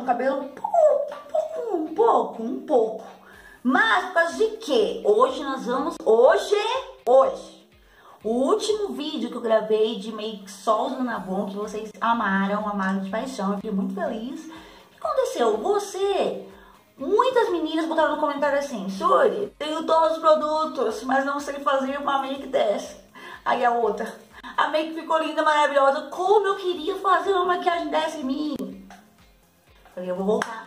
com o cabelo um pouco, um pouco, um pouco, um pouco. Mas por causa de quê? Hoje nós vamos, hoje, hoje, o último vídeo que eu gravei de make só usando Avon, que vocês amaram, amaram de paixão, eu fiquei muito feliz. O que aconteceu? Você, muitas meninas botaram no comentário assim, Suri, tenho todos os produtos, mas não sei fazer uma make dessa. Aí a outra, a make ficou linda, maravilhosa, como eu queria fazer uma maquiagem dessa em mim. Falei, eu vou voltar.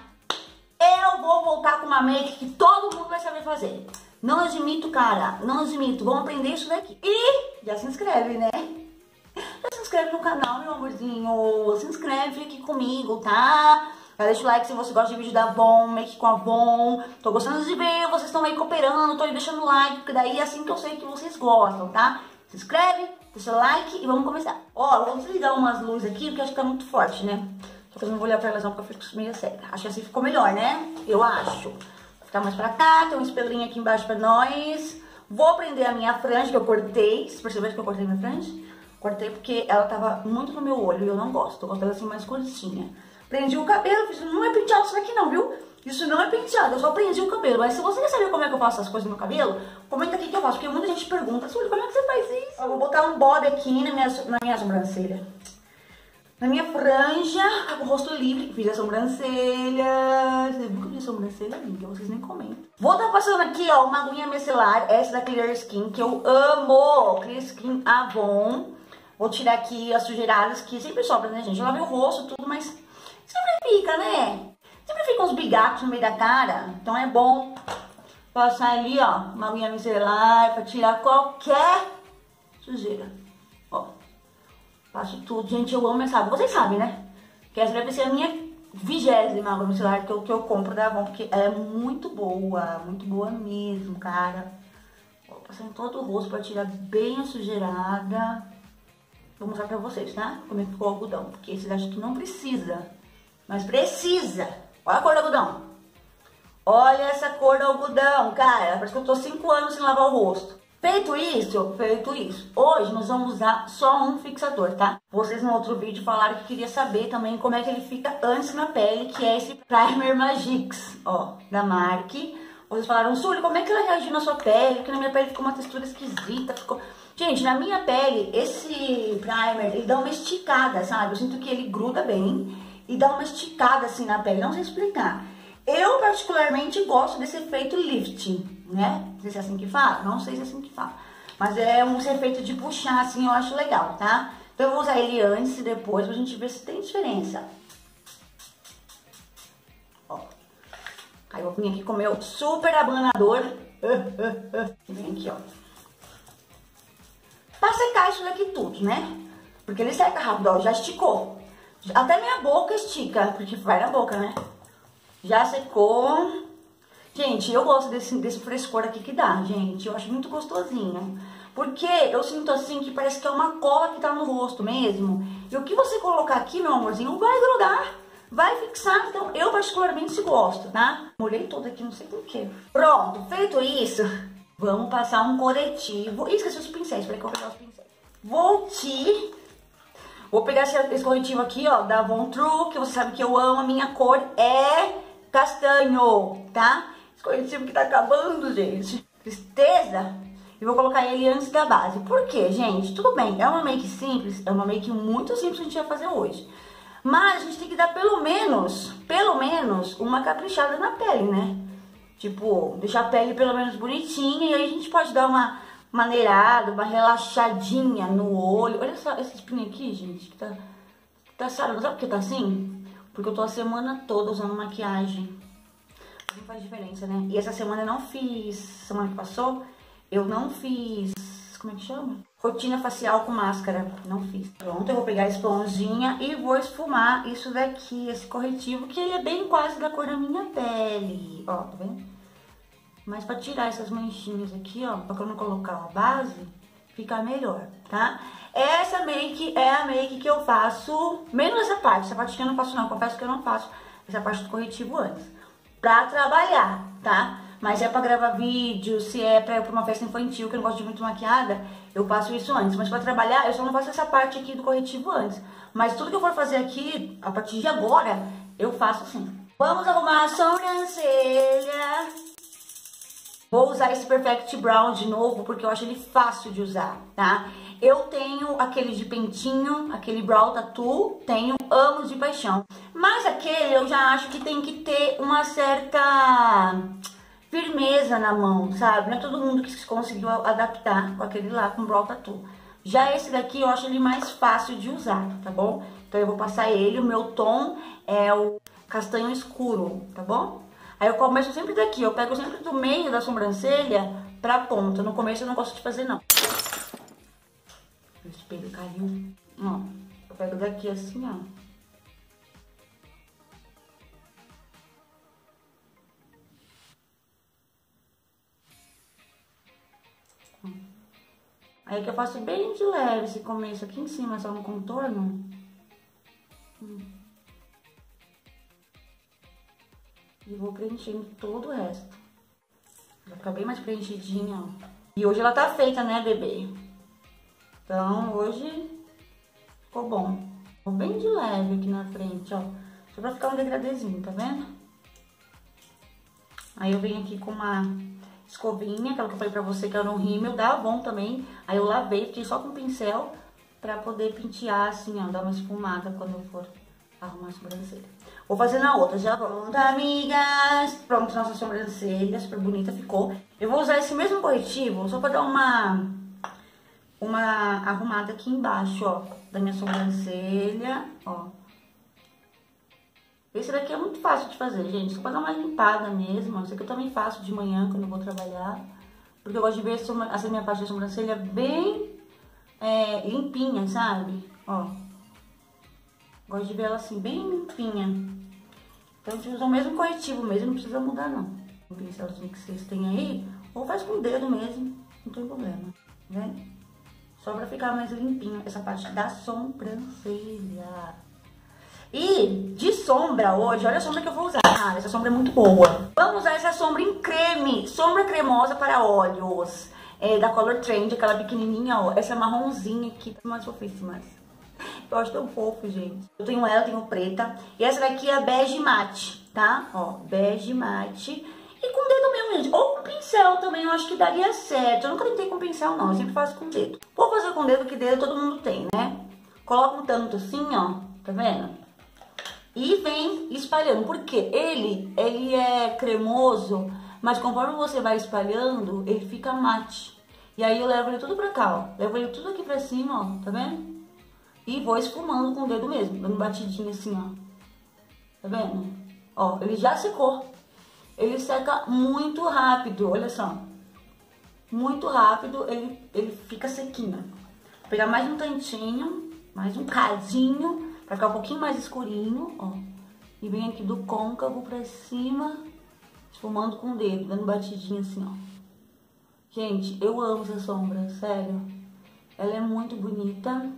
Eu vou voltar com uma make que todo mundo vai saber fazer. Não admito, cara. Não admito. Vamos aprender isso daqui. E já se inscreve, né? Já se inscreve no canal, meu amorzinho. Se inscreve aqui comigo, tá? Já deixa o like se você gosta de vídeo da Avon, make com a Avon. Tô gostando de ver, vocês estão aí cooperando, tô aí deixando like, porque daí é assim que eu sei que vocês gostam, tá? Se inscreve, deixa o like e vamos começar. Ó, vamos desligar umas luzes aqui, porque acho que tá muito forte, né? Só que eu não vou olhar pra elas não, porque eu fico meio cega. Acho que assim ficou melhor, né? Eu acho. Vou ficar mais pra cá, tem um espelhinho aqui embaixo pra nós. Vou prender a minha franja, que eu cortei. Vocês perceberam que eu cortei minha franja? Cortei porque ela tava muito no meu olho e eu não gosto. Eu gosto dela assim mais curtinha. Prendi o cabelo, fiz, não é penteado isso aqui não, viu? Isso não é penteado, eu só prendi o cabelo. Mas se você quer saber como é que eu faço as coisas no cabelo, comenta aqui que eu faço. Porque muita gente pergunta, Sully, como é que você faz isso? Eu vou botar um bode aqui na minha, na minha sobrancelha na minha franja, com o rosto livre, fiz a sobrancelha. Que eu fiz a sobrancelha linda? Vocês nem comentam. Vou estar tá passando aqui, ó, uma aguinha micelar, essa da Clear Skin, que eu amo. Clear Skin Avon. Vou tirar aqui as sujeiradas que sempre sobram, né, gente? Eu lavei o rosto, tudo, mas sempre fica, né? Sempre fica uns bigatos no meio da cara. Então é bom passar ali, ó, uma aguinha micelar pra tirar qualquer sujeira. Faço tudo. Gente, eu amo essa água. Vocês sabem, né? Que essa deve ser a minha vigésima água micelar que eu, que eu compro da Avon, porque é muito boa, muito boa mesmo, cara. Vou passar em todo o rosto pra tirar bem a sujeirada. Vou mostrar pra vocês, tá? Como é que ficou o algodão, porque vocês acham que não precisa, mas precisa. Olha a cor do algodão. Olha essa cor do algodão, cara. Parece que eu tô 5 anos sem lavar o rosto. Feito isso, feito isso, hoje nós vamos usar só um fixador, tá? Vocês no outro vídeo falaram que queria saber também como é que ele fica antes na pele, que é esse Primer Magix, ó, da Mark. Vocês falaram, Sully, como é que ela reagiu na sua pele? Porque na minha pele ficou uma textura esquisita, ficou... Gente, na minha pele, esse primer, ele dá uma esticada, sabe? Eu sinto que ele gruda bem e dá uma esticada assim na pele, não sei explicar. Eu particularmente gosto desse efeito lifting, né? Não sei se é assim que fala, não sei se é assim que fala. Mas é um efeito de puxar assim, eu acho legal, tá? Então eu vou usar ele antes e depois pra gente ver se tem diferença. Ó. Aí eu vim aqui com o meu super abanador. Vem aqui, ó. Pra secar isso daqui tudo, né? Porque ele seca rápido, ó, já esticou. Até minha boca estica, porque vai na boca, né? Já secou. Gente, eu gosto desse, desse frescor aqui que dá, gente. Eu acho muito gostosinho. Porque eu sinto assim que parece que é uma cola que tá no rosto mesmo. E o que você colocar aqui, meu amorzinho, vai grudar. Vai fixar. Então, eu particularmente gosto, tá? Molhei todo aqui, não sei porquê. Pronto, feito isso, vamos passar um corretivo. Ih, esqueci os pincéis. Peraí que eu vou pegar os pincéis. Vou te Vou pegar esse corretivo aqui, ó, da Von True, que você sabe que eu amo, a minha cor é castanho, tá? Corretivo que tá acabando, gente. Tristeza. E vou colocar ele antes da base. Por quê, gente? Tudo bem, é uma make simples, é uma make muito simples que a gente vai fazer hoje. Mas a gente tem que dar pelo menos, pelo menos, uma caprichada na pele, né? Tipo, deixar a pele pelo menos bonitinha e aí a gente pode dar uma maneirada, uma relaxadinha no olho. Olha só esse espinho aqui, gente, que tá, tá sarando. Sabe por que tá assim? Porque eu tô a semana toda usando maquiagem. Não faz diferença, né? E essa semana eu não fiz, semana que passou, eu não fiz, como é que chama? Rotina facial com máscara, não fiz. Pronto, eu vou pegar a esponjinha e vou esfumar isso daqui, esse corretivo, que ele é bem quase da cor da minha pele. Ó, tá vendo? Mas pra tirar essas manchinhas aqui, ó, pra quando colocar a base, ficar melhor, tá? Essa make é a make que eu faço, menos essa parte, essa parte que eu não faço não, confesso que eu não faço essa parte do corretivo antes. Pra trabalhar, tá? Mas é pra gravar vídeo, se é pra pra uma festa infantil, que eu não gosto de muito maquiada, eu faço isso antes. Mas pra trabalhar, eu só não faço essa parte aqui do corretivo antes. Mas tudo que eu for fazer aqui, a partir de agora, eu faço assim. Vamos arrumar a sobrancelha. Vou usar esse Perfect Brown de novo, porque eu acho ele fácil de usar, tá? Eu tenho aquele de pentinho, aquele Brow Tattoo, tenho, amo de paixão. Mas aquele eu já acho que tem que ter uma certa firmeza na mão, sabe? Não é todo mundo que conseguiu adaptar com aquele lá, com Brow Tattoo. Já esse daqui eu acho ele mais fácil de usar, tá bom? Então eu vou passar ele, o meu tom é o castanho escuro, tá bom? Aí eu começo sempre daqui, eu pego sempre do meio da sobrancelha pra ponta. No começo eu não gosto de fazer, não. O espelho caiu. Ó, eu pego daqui assim, ó. Aí que eu faço bem de leve esse começo aqui em cima, só no contorno. Hum. E vou preenchendo todo o resto. Vai ficar bem mais preenchidinha, ó. E hoje ela tá feita, né, bebê? Então, hoje ficou bom. Ficou bem de leve aqui na frente, ó. Só pra ficar um degradezinho, tá vendo? Aí eu venho aqui com uma escovinha, aquela que eu falei pra você que era um rímel, dá bom também. Aí eu lavei, fiquei só com pincel pra poder pentear assim, ó, dar uma esfumada quando eu for arrumar a sobrancelha. Vou fazer na outra, já pronto, amigas. Pronto, nossa sobrancelha, super bonita ficou. Eu vou usar esse mesmo corretivo só pra dar uma, uma arrumada aqui embaixo, ó, da minha sobrancelha, ó. Esse daqui é muito fácil de fazer, gente, só pra dar uma limpada mesmo. Esse aqui eu também faço de manhã, quando eu vou trabalhar. Porque eu gosto de ver essa minha parte da sobrancelha bem é, limpinha, sabe? Ó. Gosto de ver ela assim, bem limpinha. Então, gente usa o mesmo corretivo mesmo, não precisa mudar, não. O pincelzinho que vocês têm aí, ou faz com o dedo mesmo, não tem problema, né? Só pra ficar mais limpinha essa parte da sobrancelha. E de sombra hoje, olha a sombra que eu vou usar. Ah, essa sombra é muito boa. Vamos usar essa sombra em creme, sombra cremosa para olhos. É da Color Trend, aquela pequenininha, ó. Essa marronzinha aqui, mais fofíssimas. Eu acho tão fofo, gente. Eu tenho ela, tenho preta. E essa daqui é bege mate, tá? Ó, bege mate. E com dedo mesmo, gente. Ou com pincel também, eu acho que daria certo. Eu nunca tentei com pincel, não. Eu sempre faço com dedo. Vou fazer com dedo, que dedo todo mundo tem, né? Coloca um tanto assim, ó. Tá vendo? E vem espalhando. Porque ele, ele é cremoso, mas conforme você vai espalhando, ele fica mate. E aí eu levo ele tudo pra cá, ó. Levo ele tudo aqui pra cima, ó. Tá vendo? E vou esfumando com o dedo mesmo, dando batidinha assim, ó. Tá vendo? Ó, ele já secou. Ele seca muito rápido, olha só. Muito rápido, ele, ele fica sequinho. Vou pegar mais um tantinho, mais um cadinho, pra ficar um pouquinho mais escurinho, ó. E vem aqui do côncavo pra cima, esfumando com o dedo, dando batidinha assim, ó. Gente, eu amo essa sombra, sério. Ela é muito bonita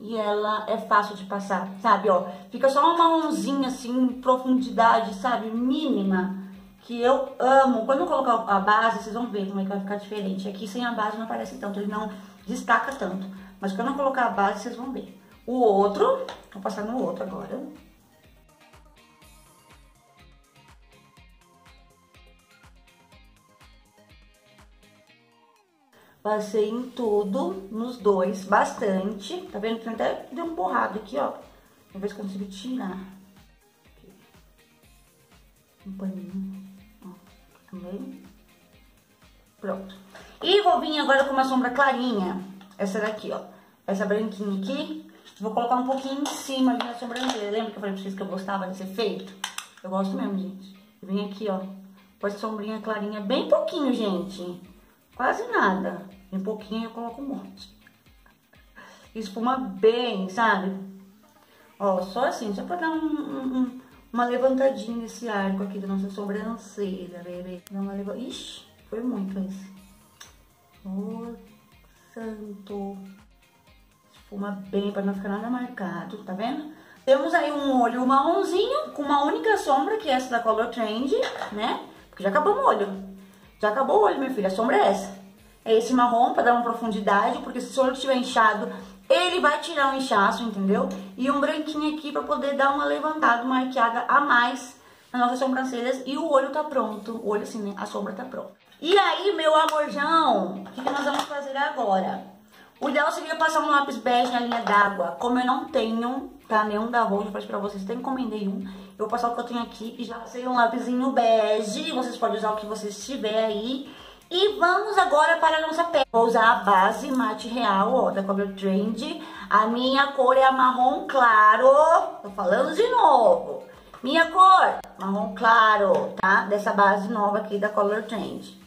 e ela é fácil de passar, sabe, ó. Fica só uma marronzinha assim, profundidade, sabe, mínima, que eu amo. Quando eu colocar a base, vocês vão ver como é que vai ficar diferente. Aqui sem a base não aparece tanto, ele não destaca tanto. Mas quando eu colocar a base, vocês vão ver. O outro, vou passar no outro agora. Passei em tudo, nos dois, bastante. Tá vendo? Até deu um borrado aqui, ó. Vamos ver se consigo tirar. Um paninho, ó. Também. Pronto. E vou vir agora com uma sombra clarinha. Essa daqui, ó. Essa branquinha aqui. Vou colocar um pouquinho em cima ali na sobrancelha. Lembra que eu falei pra vocês que eu gostava desse efeito? Eu gosto mesmo, gente. Vem aqui, ó. Põe sombrinha clarinha, bem pouquinho, gente. Quase nada. Um pouquinho eu coloco um monte. Espuma bem, sabe? Ó, só assim, só pra dar um, um, uma levantadinha nesse arco aqui da nossa sobrancelha, bebê. Dá uma leva... Ixi, foi muito isso. Ô, santo. Espuma bem pra não ficar nada marcado, tá vendo? Temos aí um olho marronzinho com uma única sombra, que é essa da Color Trend, né? Porque já acabou o olho. Já acabou o olho, minha filha. A sombra é essa. É esse marrom para dar uma profundidade, porque se o olho estiver inchado, Ele vai tirar o inchaço, entendeu? E um branquinho aqui pra poder dar uma levantada, uma arqueada a mais nas nossas sobrancelhas. E o olho tá pronto. O olho assim, né? A sombra tá pronta. E aí, meu amorzão, o que, que nós vamos fazer agora? O ideal seria passar um lápis bege na linha d'água. Como eu não tenho, tá? Nenhum da Rose, eu falei pra vocês, até encomendei um. Eu vou passar o que eu tenho aqui e já passei um lápisinho bege. Vocês podem usar o que vocês tiver aí. E vamos agora para a nossa pele. Vou usar a base mate real, ó, da Color Trend. A minha cor é a marrom claro. Tô falando de novo. Minha cor, marrom claro, tá? Dessa base nova aqui da Color Trend.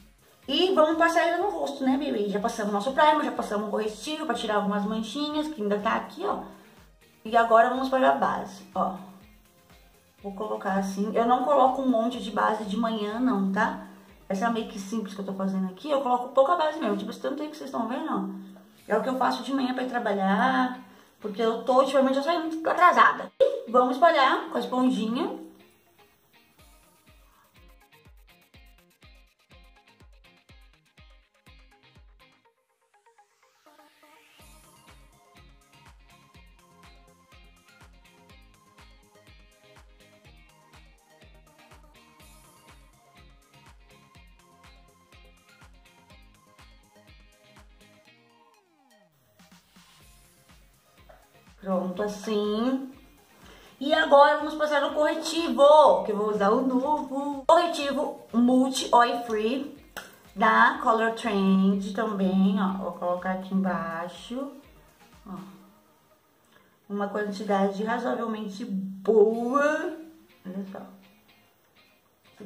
E vamos passar ele no rosto, né, bebê? Já passamos nosso primer, já passamos o corretivo pra tirar algumas manchinhas, que ainda tá aqui, ó. E agora vamos para a base, ó. Vou colocar assim. Eu não coloco um monte de base de manhã, não, tá? Essa make simples que eu tô fazendo aqui, eu coloco pouca base mesmo. Tipo, esse tanto aí que vocês estão vendo, ó. É o que eu faço de manhã pra ir trabalhar. Porque eu tô, ultimamente, eu saio muito atrasada. E vamos espalhar com a esponjinha. Pronto, assim. E agora vamos passar no corretivo, que eu vou usar o novo. Corretivo Multi Oil Free da Color Trend também, ó. Vou colocar aqui embaixo, ó. Uma quantidade razoavelmente boa. Olha só.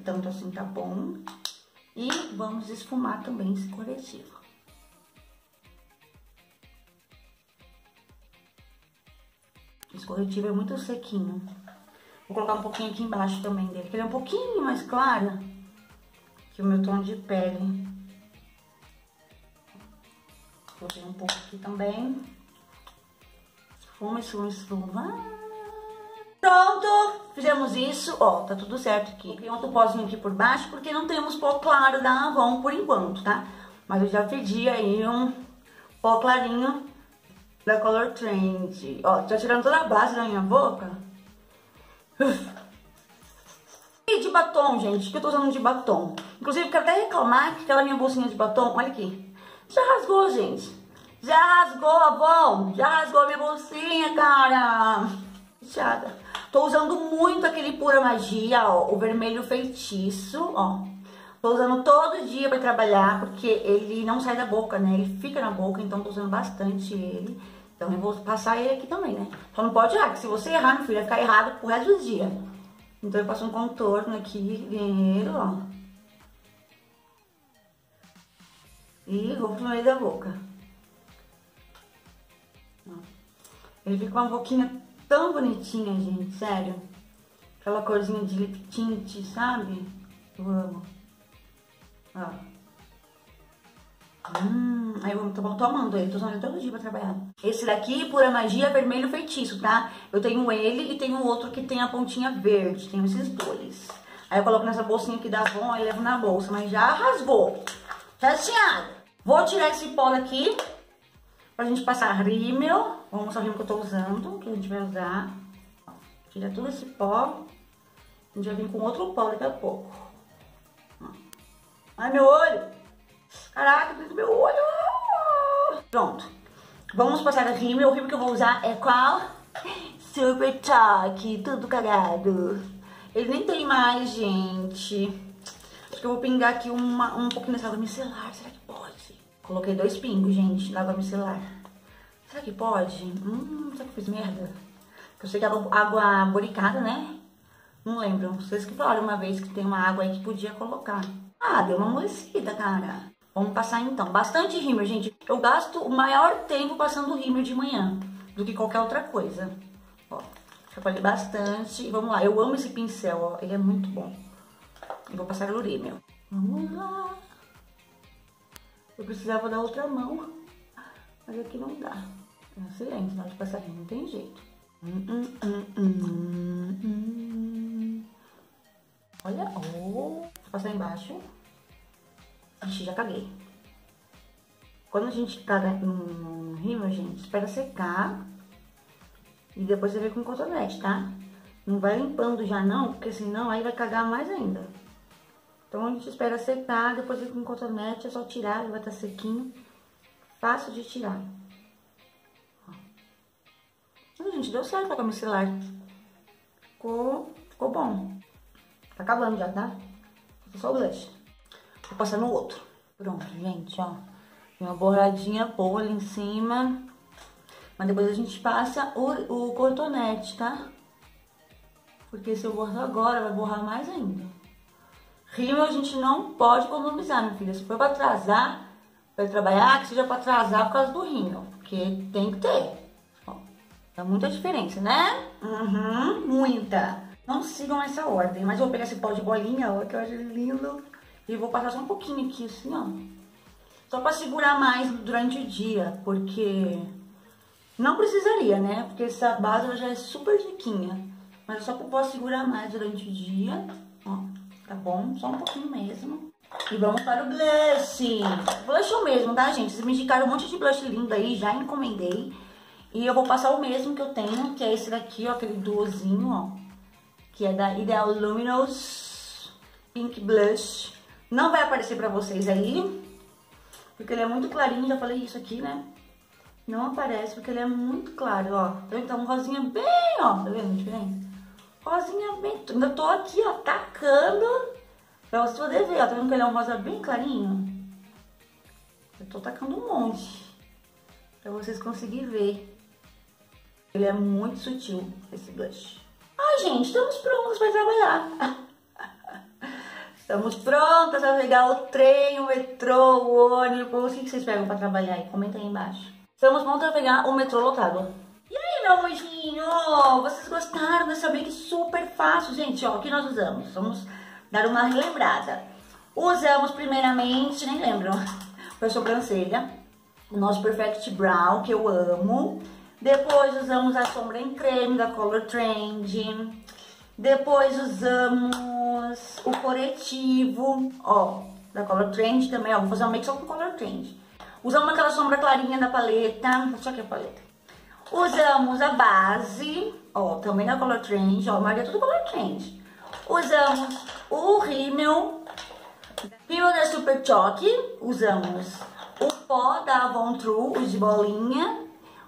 Tanto assim tá bom. E vamos esfumar também esse corretivo. Esse corretivo é muito sequinho. Vou colocar um pouquinho aqui embaixo também dele, que ele é um pouquinho mais claro que o meu tom de pele. Coloquei um pouco aqui também. Esfuma, esfuma, esfuma. Pronto! Fizemos isso, ó, tá tudo certo aqui. Coloquei outro pozinho aqui por baixo, porque não temos pó claro da Avon por enquanto, tá? Mas eu já pedi aí um pó clarinho da Color Trend. Ó, tá tirando toda a base da minha boca. E de batom, gente, que eu tô usando de batom. Inclusive, quero até reclamar que aquela minha bolsinha de batom, olha aqui. Já rasgou, gente. Já rasgou, Avon. Já rasgou a minha bolsinha, cara. Fechada. Tô usando muito aquele Pura Magia, ó, o vermelho feitiço, ó. Tô usando todo dia pra trabalhar, porque ele não sai da boca, né? Ele fica na boca, então tô usando bastante ele. Então eu vou passar ele aqui também, né? Só não pode errar, que se você errar, meu filho, vai ficar errado pro resto do dia. Então eu passo um contorno aqui, dinheiro, ó. E vou pro meio da boca. Ele fica uma boquinha tão bonitinha, gente, sério. Aquela corzinha de lip tint, sabe? Eu amo. Ó. Hum, aí eu tô tomando ele, tô usando ele todo dia pra trabalhar. Esse daqui, Pura Magia, vermelho feitiço, tá? Eu tenho ele e tenho outro que tem a pontinha verde, tenho esses dois. Aí eu coloco nessa bolsinha aqui da Avon e levo na bolsa, mas já rasgou. Chateado. Vou tirar esse pó daqui pra gente passar rímel. Vou mostrar o rímel que eu tô usando, que a gente vai usar. Tira todo esse pó. A gente vai vir com outro pó daqui a pouco. Ai, meu olho! Caraca, do meu olho. Pronto. Vamos passar a rímel. O rímel que eu vou usar é qual? Super Talk, tudo cagado. Ele nem tem mais, gente. Acho que eu vou pingar aqui uma, um pouquinho dessa água micelar. Será que pode? Coloquei dois pingos, gente, na água micelar. Será que pode? Hum, será que eu fiz merda? Eu sei que água, água boricada, né? Não lembro. Vocês que falaram uma vez que tem uma água aí que podia colocar. Ah, deu uma amolecida, cara. Vamos passar então. Bastante rímel, gente. Eu gasto o maior tempo passando rímel de manhã do que qualquer outra coisa. Ó, falei bastante. Vamos lá, eu amo esse pincel, ó. Ele é muito bom. Eu vou passar o rímel. Vamos lá. Eu precisava da outra mão, mas aqui não dá. É silêncio, na hora de passar não tem jeito. Hum, hum, hum, hum, Olha, oh. Passar embaixo. Ixi, já caguei. Quando a gente tá no rímel, gente, espera secar. E depois você vem com cotonete, tá? Não vai limpando já não, porque senão aí vai cagar mais ainda. Então a gente espera secar, depois vem com cotonete, é só tirar, ele vai estar tá sequinho. Fácil de tirar. Ó. gente, deu certo com a micelar. Ficou, ficou bom. Tá acabando já, tá? Só o blush. Vou passar no outro. Pronto, gente, ó. Tem uma borradinha boa ali em cima. Mas depois a gente passa o, o cotonete, tá? Porque se eu borrar agora, vai borrar mais ainda. Rímel a gente não pode economizar, minha filha. Se for pra atrasar, pra trabalhar, que seja pra atrasar por causa do rímel. Porque tem que ter. Ó, dá muita diferença, né? Uhum, muita. Não sigam essa ordem, mas eu vou pegar esse pó de bolinha, ó, que eu acho lindo. E vou passar só um pouquinho aqui, assim, ó. Só pra segurar mais durante o dia, porque não precisaria, né? Porque essa base já é super riquinha. Mas só pra poder segurar mais durante o dia, ó, tá bom? Só um pouquinho mesmo. E vamos para o blush. Blush mesmo, tá, gente? Vocês me indicaram um monte de blush lindo aí, já encomendei. E eu vou passar o mesmo que eu tenho, que é esse daqui, ó, aquele duozinho, ó que é da Ideal Luminous Pink Blush. Não vai aparecer pra vocês aí, porque ele é muito clarinho, já falei isso aqui, né? Não aparece porque ele é muito claro, ó. Tá então, um rosinha bem, ó, tá vendo a diferença? Rosinha bem, ainda tô aqui, ó, tacando pra vocês poderem ver, ó. Tá vendo que ele é um rosa bem clarinho? Eu tô tacando um monte pra vocês conseguirem ver. Ele é muito sutil, esse blush. Ai, gente, estamos prontos para trabalhar. Estamos prontas para pegar o trem, o metrô, o ônibus. O que vocês pegam para trabalhar? Comenta aí embaixo. Estamos prontos para pegar o metrô lotado. E aí, meu amorzinho? Vocês gostaram dessa make super fácil? Gente, ó, o que nós usamos? Vamos dar uma relembrada. Usamos primeiramente, nem lembro, para sobrancelha, o nosso Perfect Brown, que eu amo. Depois usamos a sombra em creme da Color Trend. Depois usamos o corretivo, ó, da Color Trend também, ó. Vou fazer uma make só com Color Trend. Usamos aquela sombra clarinha da paleta. Deixa aqui a paleta. Usamos a base, ó, também da Color Trend, ó. Mas tudo Color Trend. Usamos o rímel, rímel da Super Choque. Usamos o pó da Avon True, o de bolinha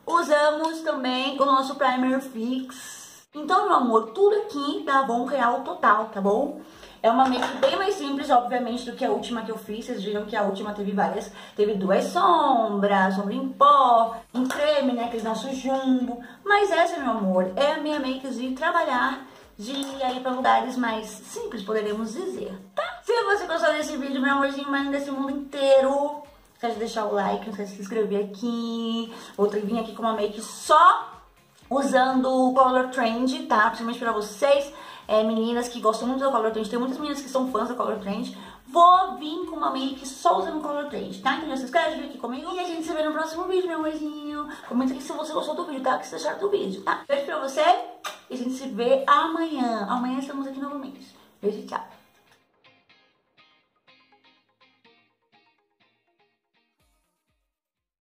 usamos também o nosso primer fix. Então, meu amor, tudo aqui dá bom real total, tá bom? É uma make bem mais simples, obviamente, do que a última que eu fiz. Vocês viram que a última teve várias. Teve duas sombras, sombra em pó, em creme, né? Aquele nosso jumbo. Mas essa, meu amor, é a minha make de trabalhar, de ir pra lugares mais simples, poderíamos dizer, tá? Se você gostou desse vídeo, meu amorzinho, mas desse mundo inteiro, esquece de deixar o like, não esquece de se inscrever aqui. Outra vir aqui com uma make só usando o Color Trend, tá? Principalmente pra vocês, é, meninas que gostam muito do Color Trend. Tem muitas meninas que são fãs do Color Trend. Vou vir com uma make só usando o Color Trend, tá? Então já se inscreve aqui comigo e a gente se vê no próximo vídeo, meu amorzinho. Comenta aqui se você gostou do vídeo, tá? O que vocês acharam do vídeo, tá? Beijo pra você e a gente se vê amanhã. Amanhã estamos aqui novamente. Beijo tchau.